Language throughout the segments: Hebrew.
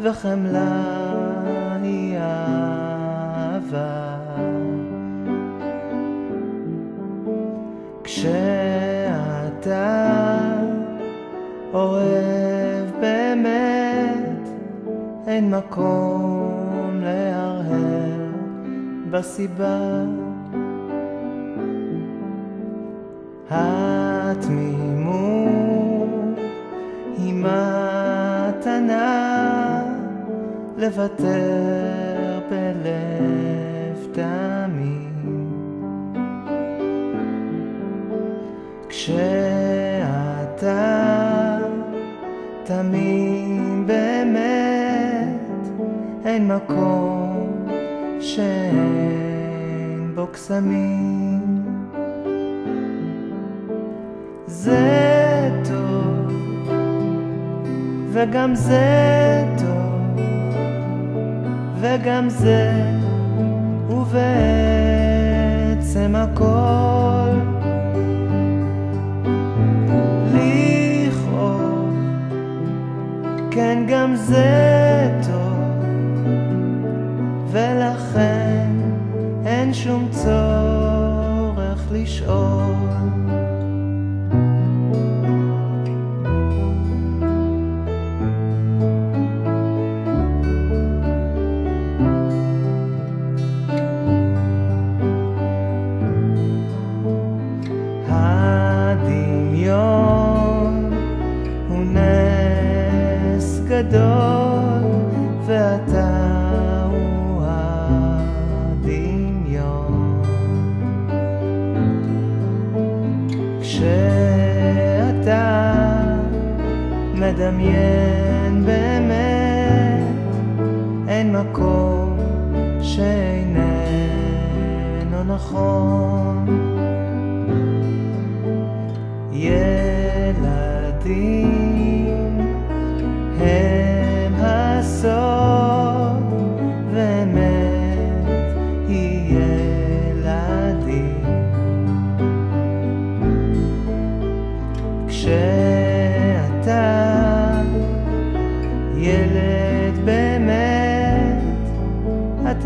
וחמלה היא אהבה. כשאתה אוהב באמת, אין מקום להרהר בסיבה. התמימות היא מתנה לוותר בלב תמים. כשאתה תמים באמת, אין מקום שאין בו קסמים. זה וגם זה טוב, וגם זה, ובעצם הכל. לכאוב, כן גם זה טוב, מדמיין באמת, אין מקום שאיננו נכון. ילדים הם הסוד, ואמת היא ילדים. כשאתה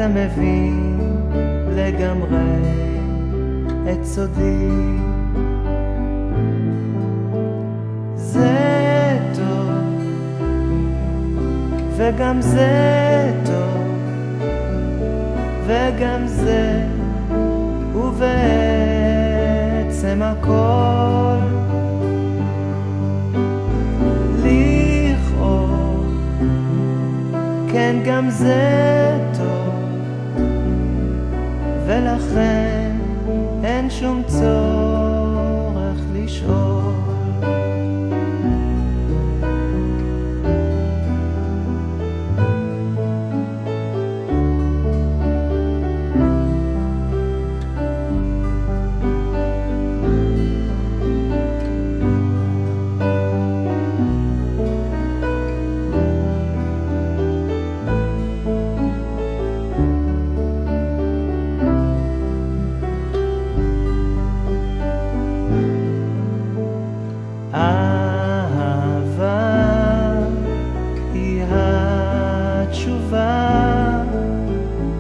אתה מבין לגמרי את סודי. זה טוב, וגם זה טוב, וגם זה, ובעצם הכל. כן גם זה טוב, ולכן אין שום צורך לשאול.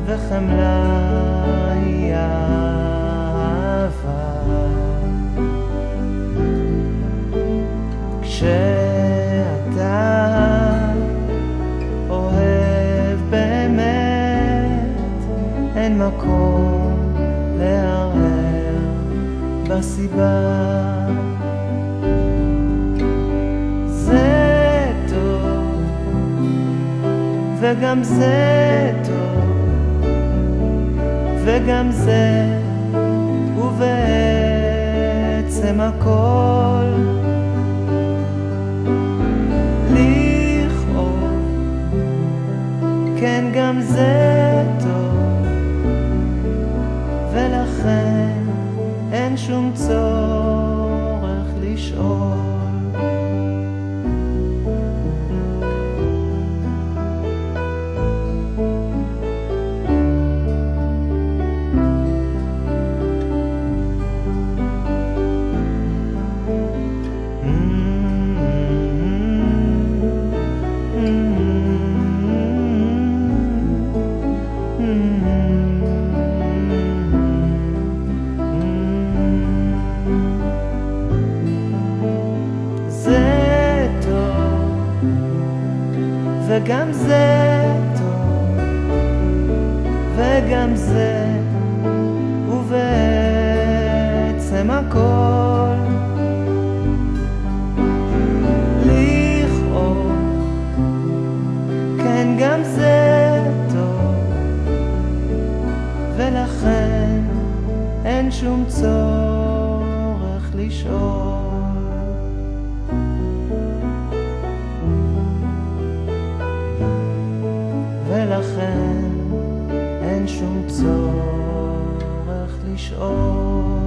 וחמלה היא אהבה. כשאתה אוהב באמת, אין מקום להרהר בסיבה. וגם זה טוב, וגם זה, ובעצם הכל. לכאוב, כן גם זה טוב, ולכן אין שום צורך לשאול. וגם זה טוב, וגם זה, ובעצם הכל. כן גם זה טוב, ולכן אין שום צורך לשאול. ולכן אין שום צורך לשאול.